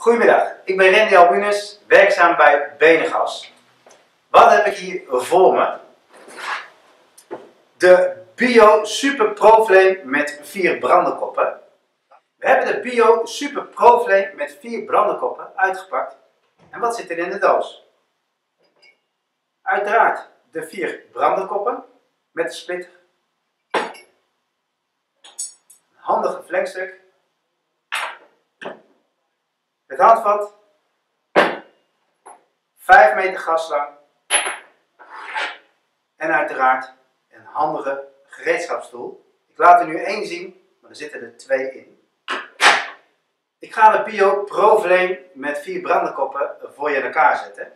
Goedemiddag, ik ben Randy Albunus, werkzaam bij Benegas. Wat heb ik hier voor me? De Bio Super Pro Flame met vier brandenkoppen. We hebben de Bio Super Pro Flame met vier brandenkoppen uitgepakt. En wat zit er in de doos? Uiteraard de vier brandenkoppen met de splitter. Een handige flankstuk het handvat, 5 meter gaslang en uiteraard een handige gereedschapsstoel. Ik laat er nu één zien, maar er zitten er twee in. Ik ga de Bio Pro Flame met vier brandenkoppen voor je in elkaar zetten.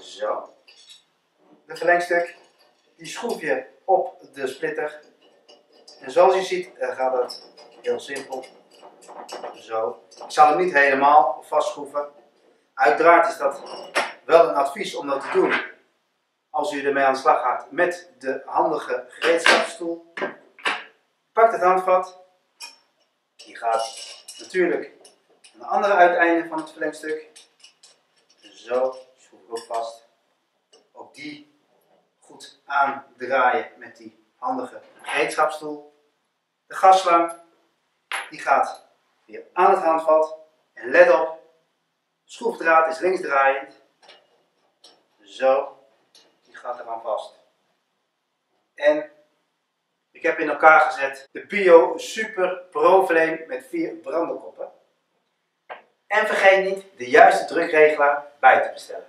Zo. De verlengstuk, die schroef je op de splitter. En zoals je ziet gaat het heel simpel. Zo. Ik zal hem niet helemaal vastschroeven. Uiteraard is dat wel een advies om dat te doen als u ermee aan de slag gaat met de handige gereedschapsstoel. Pak het handvat. Die gaat natuurlijk aan de andere uiteinde van het verlengstuk. Zo, schroef ik ook vast. Ook die goed aandraaien met die handige gereedschapsstoel. De gasslang, die gaat weer aan het handvat. En let op, schroefdraad is linksdraaiend. Zo, die gaat eraan vast. En ik heb in elkaar gezet de Bio Super Pro Flame met vier brandenkoppen. En vergeet niet de juiste drukregelaar bij te bestellen.